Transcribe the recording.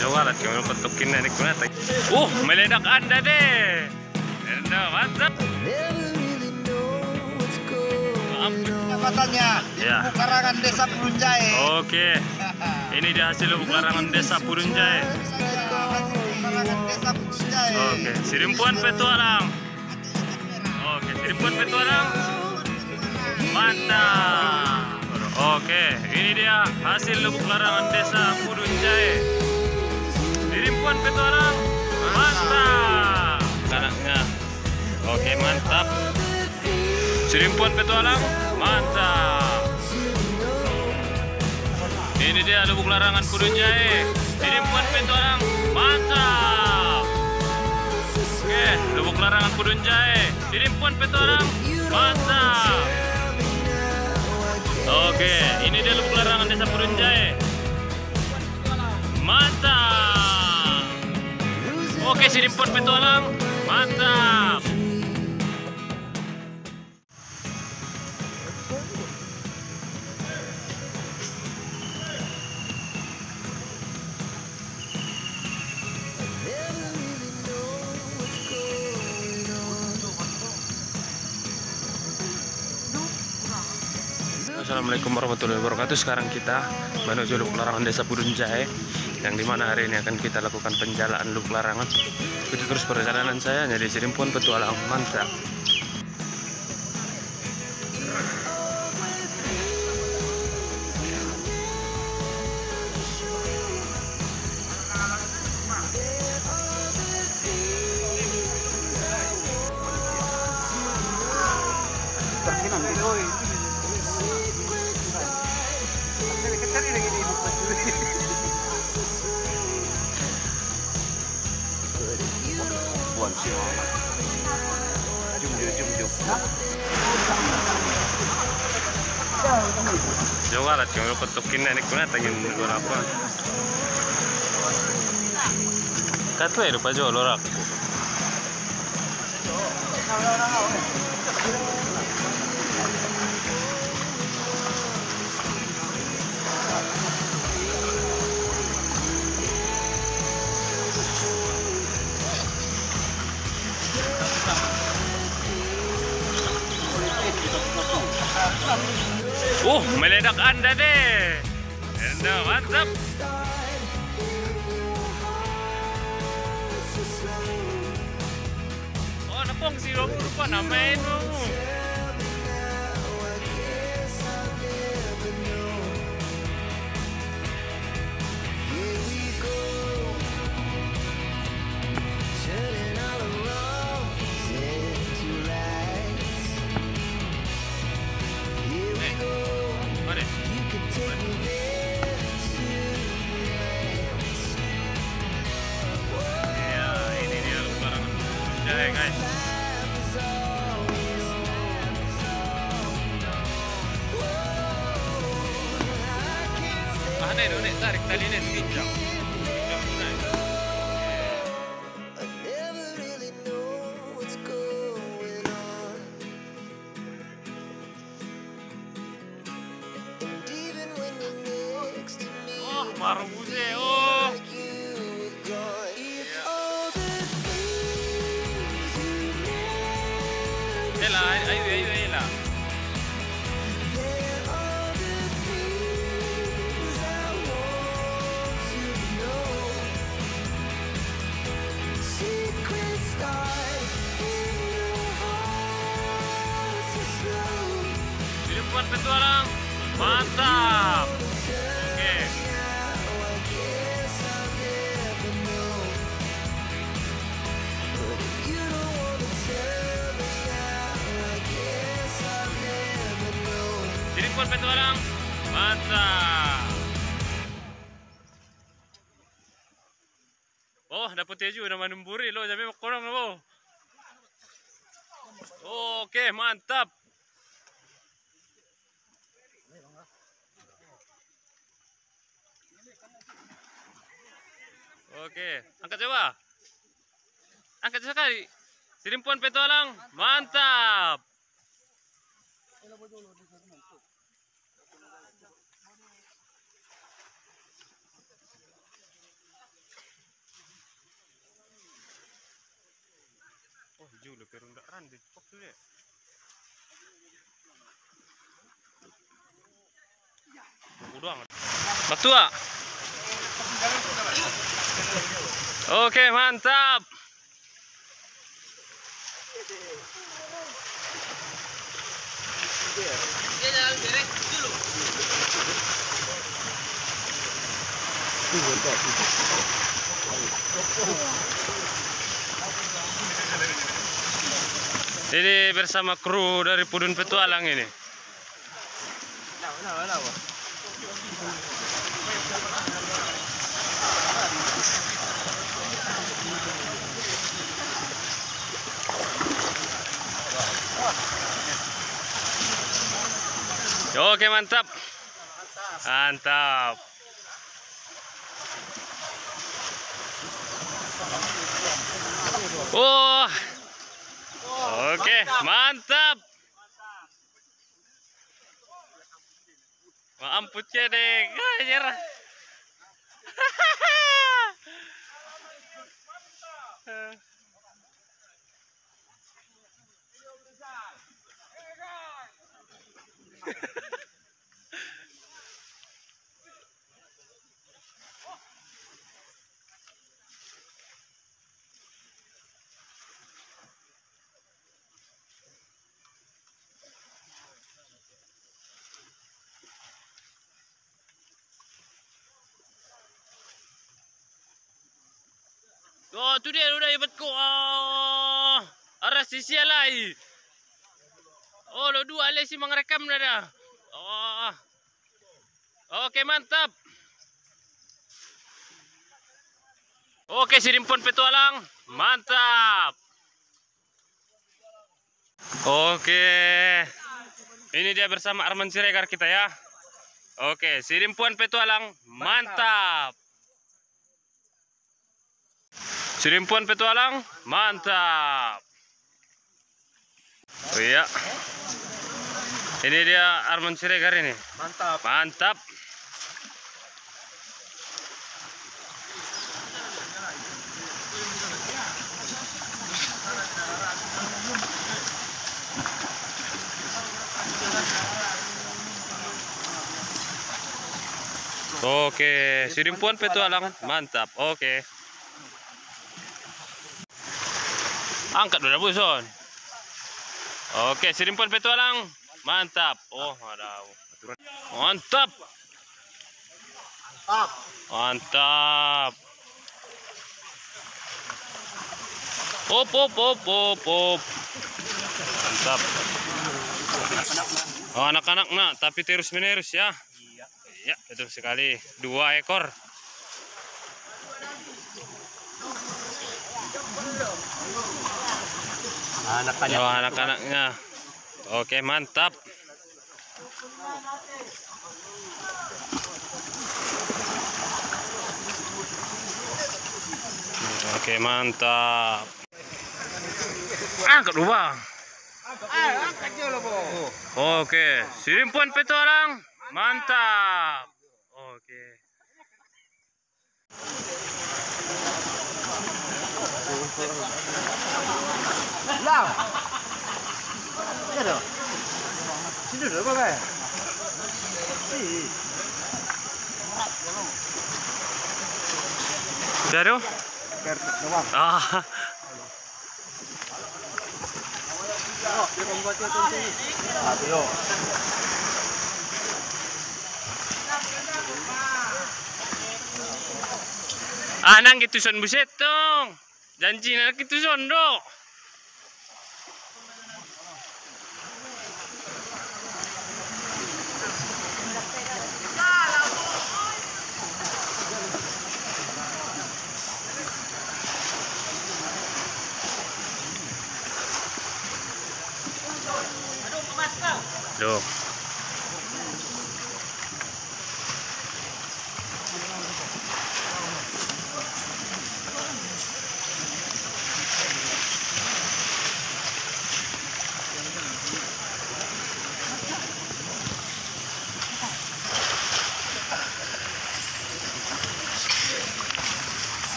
Jawalat kamu ketukin na ko na. Oh, meledak anda deh. Anda mantap. Katanya, Ya. Ibu Karangan Desa Purunjai. Oke. Ini dia hasil lubuk larangan desa Purunjai. Karangan Desa Purunjai. Oke, Sirimpuan Petualang. Oke, Sirimpuan Petualang. Mantap. Oke, ini dia hasil lubuk larangan desa Purunjai. Sirimpuan Petualang. Mantap. Anaknya. Oke, mantap. Sirimpuan Petualang. Mantap. Ini dia lubuk larangan Purunjai. Sirimpuan Petualang. Mantap. Oke, lubuk larangan Purunjai. Sirimpuan Petualang. Mantap. Oke, ini dia lubuk larangan desa Purunjai. Mantap. Oke, Petualang. Mantap. Assalamualaikum warahmatullahi wabarakatuh. Sekarang kita menuju Lubuk Larangan Desa Pudunjai yang di mana hari ini akan kita lakukan penjalaan Lubuk Larangan. Ikuti terus perjalanan saya jadi Sirimpuan Petualang mantap. Juga lah cuma ketukin nenek kuna tagin berapa. Katu ya rupa jual orang. Uh, meledak anda deh. Anda mantap. Oh, napong si Romo lupa namanya itu. Ah, tali nih, pinjam. Pinjam tunai. Oh, oh. Petualang. Mantap. Oke. Sirimpuan petualang. Mantap. Oh, dapat teju nama numburi lo, jadi korang lo. Oke, mantap. Oke, angkat coba. Angkat sekali. Sirimpun petualang. mantap. Oh, hijau lebih rendah randi, kok tuh ya? Udah, Baktua. Oke mantap Ini bersama kru dari Pudun Petualang ini. Oke mantap. Mantap. Wah. Oke, mantap. Mamput deh, gajer. Oh, tu dia udah hebat ko. Oh, arah sisi alai. Oh, lo dua alai si mengrekam dah dah. Oh. Oke, mantap. Oke, sirimpon petualang. Mantap. Oke. Ini dia bersama Arman Siregar kita ya. Oke, sirimpuan petualang. Mantap. Sirimpuan petualang, mantap. Oh iya. Ini dia Arman Siregar ini. Mantap. Mantap. Oke, sirimpuan petualang, mantap. Oke. Angkat dulu buson. Oke, sirimpuan petualang. Mantap. Oh, ada. Mantap. Mantap. Mantap. Op, op, op, op, op. Mantap. Oh, anak-anak nak, tapi terus menerus ya. Iya. Iya, betul sekali. Dua ekor. Anak-anak. Oh, anak-anaknya. Oke, mantap. Oke, mantap. Angkat dulu, Bang. Ah, angkat je lah, Bo. Oke, petualang. Ya. Sini. Ah, anang gitu son buset dong. Janji nak gitu son dong.